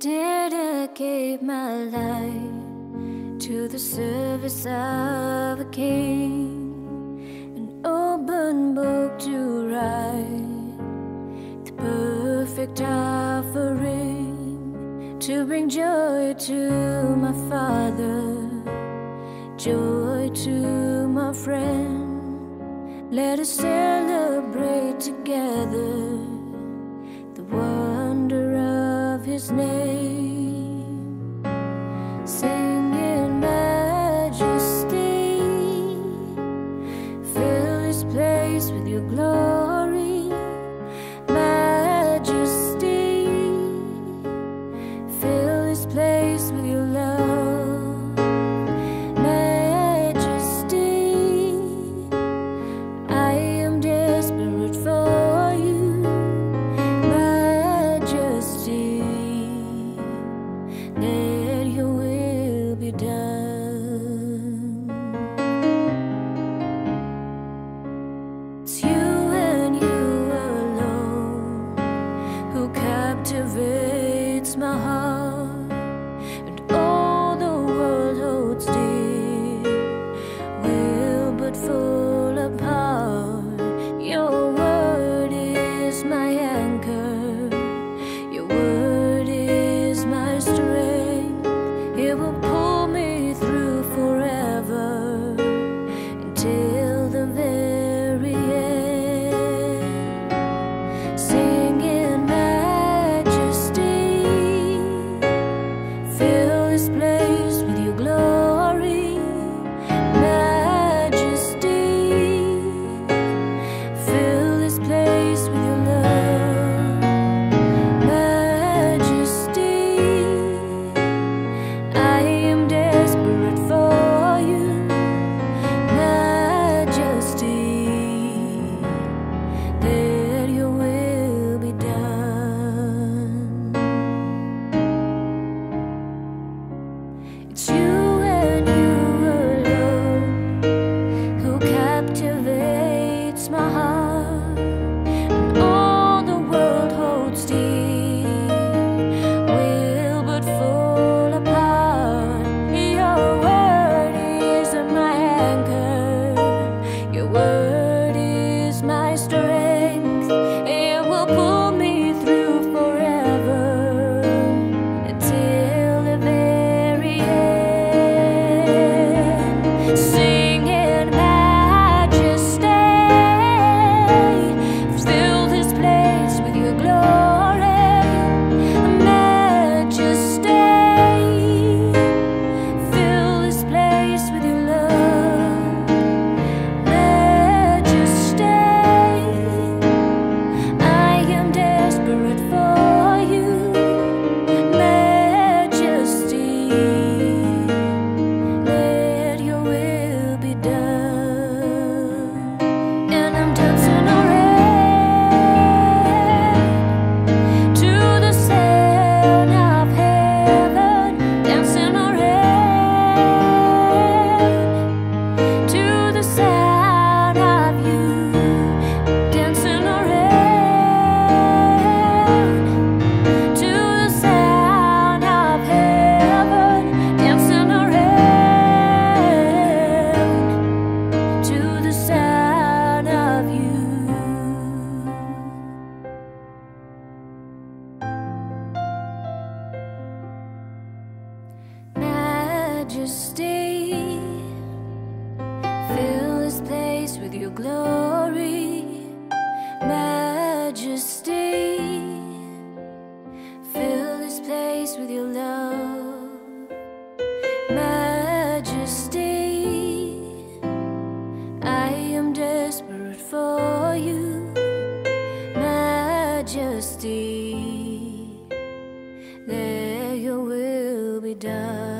dedicate my life to the service of a king, an open book to write, the perfect offering to bring joy to my father, joy to my friend. Let us celebrate together the world his name. holds will but for majesty. Fill this place with your glory, majesty. Fill this place with your love, majesty. I am desperate for you, majesty. There your will be done.